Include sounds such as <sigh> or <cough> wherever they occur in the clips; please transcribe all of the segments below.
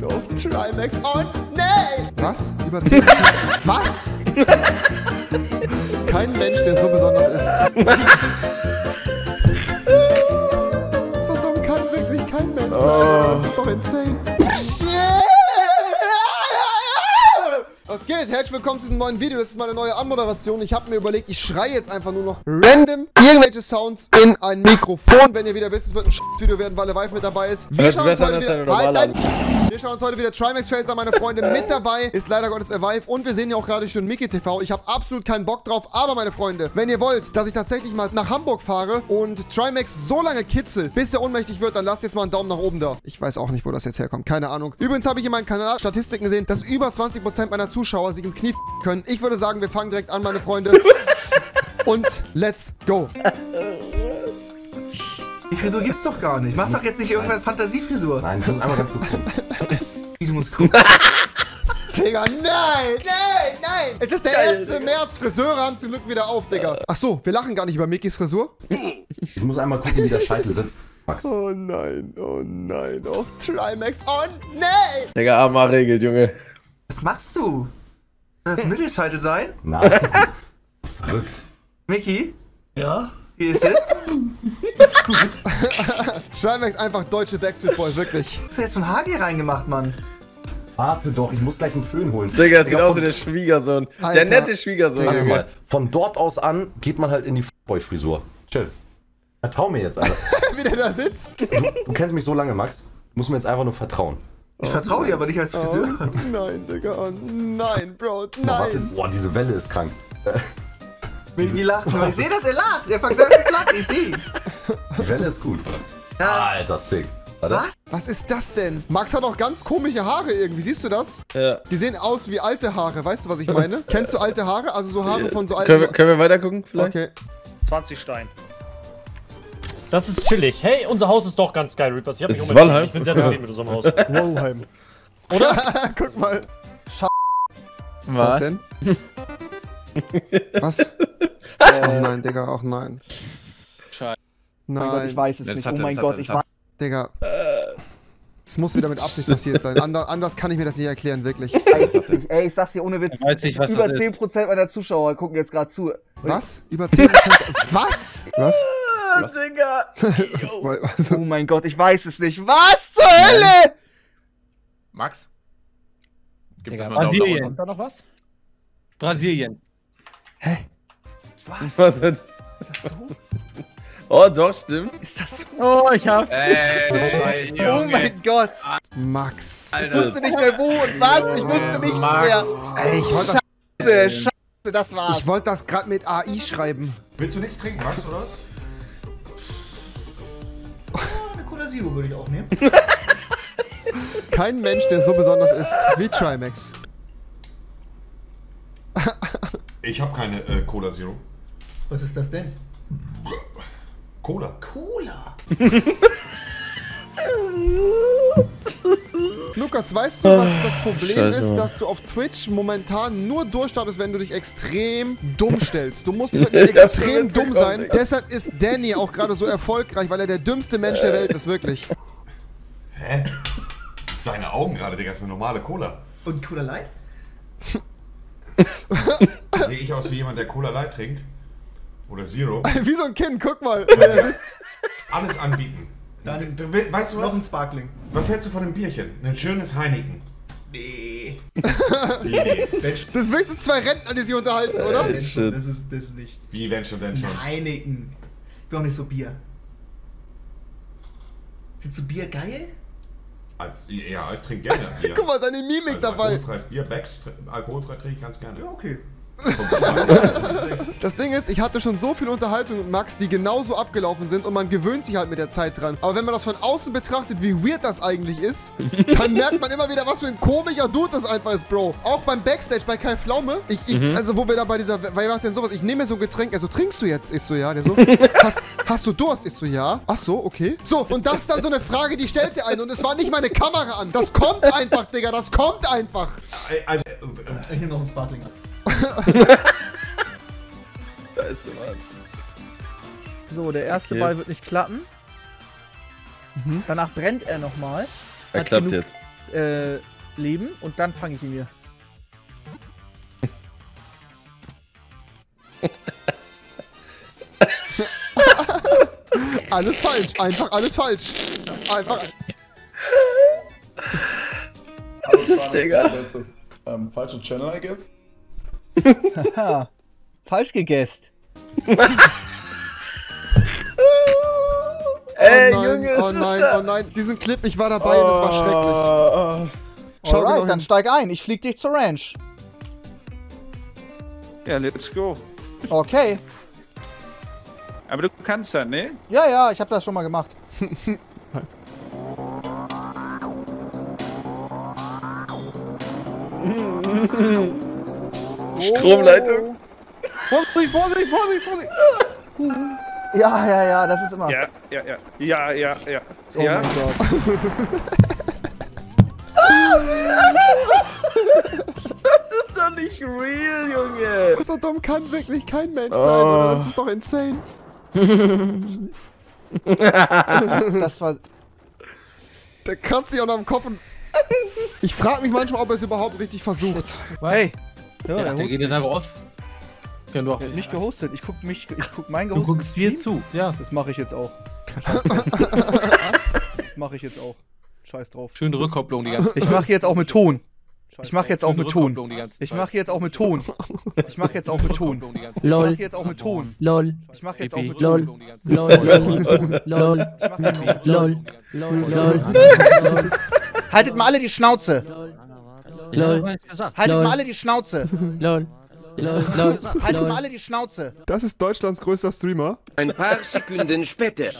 no, Trimax. Oh, nee! Was? Über 10 <laughs> Was? Kein Mensch, der so besonders ist. <laughs> so dumm kann wirklich kein Mensch sein. Das ist doch insane. Was geht? Herzlich willkommen zu diesem neuen Video. Das ist meine neue Anmoderation. Ich habe mir überlegt, ich schreie jetzt einfach nur noch random irgendwelche Sounds in ein Mikrofon. Wenn ihr wieder wisst, es wird ein Video werden, weil der Vive mit dabei ist. Wir schauen, uns heute wieder, halt. Wir schauen uns heute wieder Trimax Fails an, meine Freunde. Mit dabei ist leider Gottes Vive und wir sehen ja auch gerade schon Mickey TV. Ich habe absolut keinen Bock drauf, aber meine Freunde, wenn ihr wollt, dass ich tatsächlich mal nach Hamburg fahre und Trimax so lange kitzel, bis er ohnmächtig wird, dann lasst jetzt mal einen Daumen nach oben da. Ich weiß auch nicht, wo das jetzt herkommt. Keine Ahnung. Übrigens habe ich in meinem Kanal Statistiken gesehen, dass über 20% meiner Zuschauer sich ins Knie können. Ich würde sagen, wir fangen direkt an, meine Freunde. <laughs> Und let's go. Die Frisur gibt's doch gar nicht. Mach doch jetzt nicht irgendwas Fantasiefrisur. Nein, ich muss einmal ganz kurz gucken. <laughs> muss <laughs> gucken. Digga, nein, nein, nein. Es ist der Geil, 1. Digga. März. Friseure haben zum Glück wieder auf, Digga. Ach so, wir lachen gar nicht über Mickys Frisur. Ich muss einmal gucken, wie der Scheitel sitzt. Max. Oh nein, oh nein. Oh, Trimax. Oh nein. Digga, armer regelt, Junge. Was machst du? Soll das Mittelscheitel sein? Nein. Verrückt. Mickey? Ja? Wie ist es? ist gut. <laughs> Schreibenwerks einfach deutsche Backstreet Boy, wirklich. Du hast jetzt schon Hagi reingemacht, Mann. Warte doch, ich muss gleich einen Föhn holen. Digga, das sieht aus wie der Schwiegersohn. Alter. Der nette Schwiegersohn. Warte mal, von dort aus an geht man halt in die Boy-Frisur. Chill. Vertrau mir jetzt, Alter. <laughs> wie der da sitzt. Du, du kennst mich so lange, Max. Muss mir jetzt einfach nur vertrauen. Ich vertraue dir aber nicht als Friseur. Oh, nein, Digga. Oh, nein, Bro. Nein. Oh, warte. Boah, diese Welle ist krank. Michi lacht nur. Ich <laughs> sehe, dass er lacht. Der vergleicht das Lacht. Ich sehe Die Welle ist gut. Ja. Alter, sick. War Was? Was ist das denn? Max hat auch ganz komische Haare irgendwie. Siehst du das? Ja. Die sehen aus wie alte Haare. Weißt du, was ich meine? <laughs> Kennst du alte Haare? Also so Haare von so alten... Können wir, können wir weiter gucken vielleicht? Okay. 20 Stein. Das ist chillig. Hey, unser Haus ist doch ganz geil, Reapers. Ich, hab mich ist Valheim? ich bin sehr zufrieden ja. mit unserem Haus. <laughs> Wallheim. Oder? <laughs> Guck mal. Scha Was? Was denn? Was? oh nein, Digga, auch nein. Scheiße. Nein. Oh mein Gott, ich weiß es nicht. oh mein Gott, ich weiß. Digga. Es muss wieder mit Absicht passiert sein. Ander, anders kann ich mir das nicht erklären, wirklich. Ey, ich sag's dir ohne Witz. Weiß nicht, was Über 10% meiner Zuschauer gucken jetzt gerade zu. Was? Über 10%? was? Was? Was? <laughs> Digga! <laughs> also. Oh mein Gott, ich weiß es nicht. Was zur Hölle? Max? Gibt's Digga, Brasilien. Kommt da noch was? Brasilien. Hä? Was? Was denn? Ist das so? Oh, doch, stimmt. Ist das so? Oh, ich hab's. Ey, so. Oh mein Gott. Max. Alter. Ich wusste nicht mehr wo und was. Ich wusste nichts Max. mehr. Ey, ich wollte Scheiße, Scheiße, das war's. Ich wollte das gerade mit AI schreiben. Willst du nichts trinken, Max, oder was? eine Cola Zero würde ich auch nehmen. Kein Mensch, der so besonders ist wie Trimax. <laughs> ich habe keine äh, Cola Zero. Was ist das denn? Cola. Cola? <laughs> Lukas, weißt du, was das Problem Scheiße, ist, dass du auf Twitch momentan nur durchstartest, wenn du dich extrem dumm stellst. Du musst wirklich <laughs> extrem dumm sein. Deshalb ist Danny auch gerade so erfolgreich, weil er der dümmste Mensch der Welt ist, wirklich. Hä? Deine Augen gerade, Digga, das ist eine normale Cola. Und Cola Light? <laughs> Sehe ich aus wie jemand, der Cola Light trinkt? Oder Zero? <laughs> wie so ein Kind, guck mal. Alles anbieten. Dann weißt du was? Noch ein Sparkling. Was hältst du von einem Bierchen? Ein schönes Heineken. Nee. nee. Das willst du zwei Rentner, die sich unterhalten, oder? Äh, das, ist, das ist nichts. Wie, wenn schon, denn schon? Heineken. Ich bin auch nicht so Bier. Findest du Bier geil? Also, ja, ich trinke gerne Bier. <laughs> Guck mal, seine Mimik also, dabei. Alkoholfreies Bier, Becks, alkoholfrei trinke ich ganz gerne. Ja, okay. <laughs> Das Ding ist, ich hatte schon so viel Unterhaltung mit Max, die genauso abgelaufen sind und man gewöhnt sich halt mit der Zeit dran. Aber wenn man das von außen betrachtet, wie weird das eigentlich ist, dann <laughs> merkt man immer wieder, was für ein komischer Dude das einfach ist, Bro. Auch beim Backstage bei Kai Pflaume, ich, ich mhm. also wo wir da bei dieser, weil was denn sowas, ich nehme mir so ein Getränk, also trinkst du jetzt? Ich so, ja. Der so, <laughs> hast, hast du Durst? Ich so, ja. Ach so, okay. So, und das ist dann so eine Frage, die stellt er ein und es war nicht meine Kamera an. Das kommt einfach, Digga, das kommt einfach. Also, äh, hier noch ein Sparkling. Scheiße, Mann. So, der erste okay. Ball wird nicht klappen. Mhm. Danach brennt er nochmal. Er hat klappt genug jetzt. äh, Leben und dann fange ich ihn mir. <laughs> Alles falsch. Einfach alles falsch. Einfach. Was ist, Digga? Ähm, falsche Channel, I guess. Haha. <laughs> Falsch gegessen. <laughs> Ey, oh nein, Junge, oh nein, oh nein. Diesen Clip, ich war dabei und es war schrecklich. Schau Alright, genau dann steig ein. Ich flieg dich zur Ranch. Ja, let's go. Okay. Aber du kannst das, ne? Ja, ja, ich habe das schon mal gemacht. <laughs> Stromleitung. Vorsicht, Vorsicht, Vorsicht, Vorsicht. Ja, ja, ja, das ist immer. Ja, ja, ja. Ja, ja, ja. Oh ja. mein Gott. Das ist doch nicht real, Junge. So dumm kann wirklich kein Mensch sein, oder? Das ist doch insane. <laughs> Das war. Der kratzt sich auch noch am Kopf und. Ich frage mich manchmal, ob er es überhaupt richtig versucht. Hey. Ja, Ja, der geht jetzt einfach du auch hat nicht gehostet. Ich guck mich, ich guck mein Du gehostet. guckst dir zu. Ja. Das mache ich jetzt auch. <laughs> mache ich jetzt auch. Scheiß drauf. Schöne Rückkopplung die ganze Zeit. Ich mache jetzt auch mit Ton. Ich mache jetzt auch mit Ton. Ich mache jetzt auch mit Ton. Ich mache jetzt auch mit Ton. Zeit. Ich mache Lol, jetzt auch mit Ton. lol, Ich mache jetzt auch mit Ton. Lol, lol, lol, lol, lol, Haltet mal alle die Schnauze. Lol, Haltet Lol. mal alle die Schnauze. <laughs> lol, lol, lol, Haltet mal alle die Schnauze. Das ist Deutschlands größter Streamer. Ein paar Sekunden später.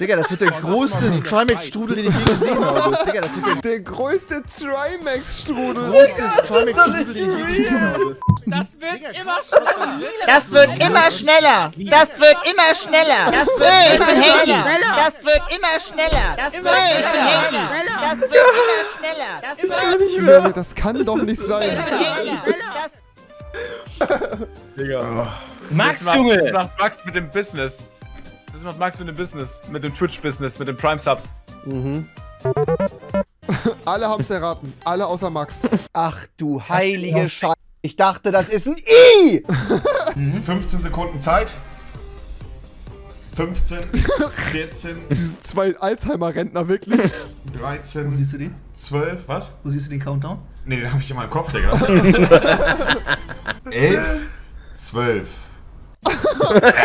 Digga, das wird der größte Trimax-Strudel, den ich je gesehen habe. Digga, das wird der Der größte Trimax-Strudel. größte Trimax-Strudel, den ich je gesehen habe. Das wird immer schneller. Das wird immer schneller. Das wird immer schneller. Das wird immer schneller. Das wird immer schneller. Das wird immer schneller. Das wird immer schneller. Das wird Nicht mehr. Das kann doch nicht sein. immer schneller. Das Max, Junge. Das macht Max mit dem Business. Das macht Max mit dem Business. Mit dem Twitch-Business, mit den Prime-Subs. Mhm. <laughs> Alle haben's erraten. Alle außer Max. Ach du heilige Scheiße. Ich dachte, das ist ein I. <laughs> 15 Sekunden Zeit. 15, 14, <laughs> Zwei Alzheimer-Rentner, wirklich. 13, Siehst du den? 12, was? Wo siehst du den Countdown? Nee, den hab ich in meinem Kopf, Digga. 11, 12.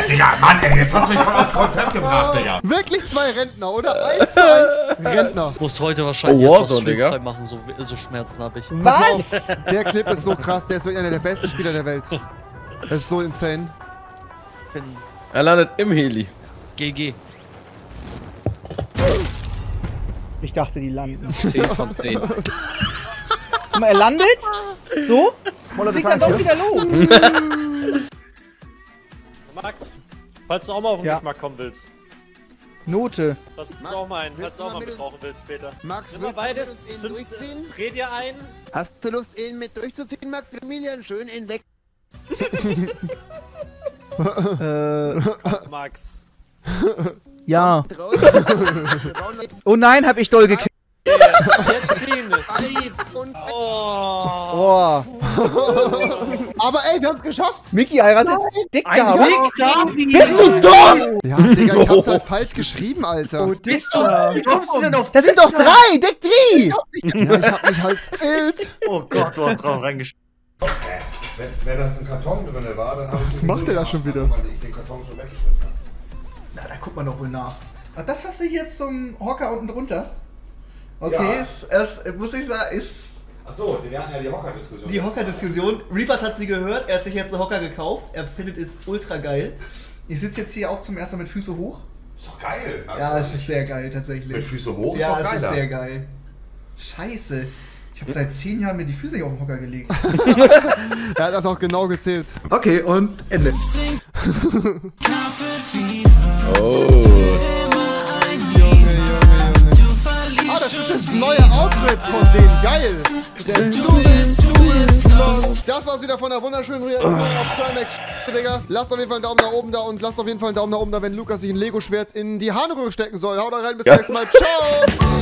Digga, Mann, ey, jetzt hast du mich voll aufs Konzept gebracht, Digga. Wirklich zwei Rentner, oder? Eins zu eins <laughs> Rentner. Muss heute wahrscheinlich Oh, erst Warzone, was Digga. Machen, so, so Schmerzen habe ich. Auf. Der Clip ist so krass. Der ist wirklich einer der besten Spieler der Welt. Das ist so insane. Ich Er landet im Heli. GG. Ich dachte, die landen. <laughs> 10 von 10. Guck mal, er landet. So. Fliegt dann doch wieder los. <laughs> Max, falls du auch mal auf den Ja. Geschmack kommen willst. Note. Lass uns auch mal einen, falls du du auch mal mal mit mitrauchen willst später. Max, Nimm mal beides, zündst, dreh dir ein. Hast du Lust, ihn mit durchzuziehen, Maximilian? Schön ihn weg. Äh, Max. ja. <laughs> Oh nein, hab ich doll gekillt. Jetzt ziehen. Eis und Oh. Boah. Aber ey, wir haben's geschafft. Mickey heiratet Dick David. David. Bist du dumm? Ja, Digga, ich hab's halt falsch geschrieben, Alter. Bist du? Wie kommst du denn auf Das sind doch drei. Dick Tree. Ja, ich hab mich halt zählt. Oh Gott, du hast drauf reingeschrieben. Wenn, wenn das im Karton drin war, dann habe ich Was macht der da schon wieder? Weil ich den Karton schon weggeschmissen habe. Na, da guckt man doch wohl nach. Ach, das hast du hier zum Hocker unten drunter? Okay, Ja. es, es, muss ich sagen, ist Achso, wir hatten ja die Hocker-Diskussion. die Hocker-Diskussion. Reapers hat sie gehört, er hat sich jetzt einen Hocker gekauft, er findet es ultra geil. Ich sitze jetzt hier auch zum ersten Mal mit Füße hoch. Ist doch geil. Ja, Also, es ist sehr geil tatsächlich. Mit Füße hoch ist ja, doch es ist geiler. sehr geil. Scheiße. Ich habe seit zehn Jahren mir die Füße nicht auf den Hocker gelegt. <laughs> Er hat das auch genau gezählt. Okay, und Ende. Ah, <laughs> neue Outfit von denen. Geil. Der du bist, du bist los. Das war's wieder von der wunderschönen Reaktion auf Climax. Digga. Lasst auf jeden Fall einen Daumen nach oben da und lasst auf jeden Fall einen Daumen nach oben da, wenn Lukas sich ein Lego-Schwert in die Harnröhre stecken soll. Haut da rein, bis zum nächsten Mal. Ciao.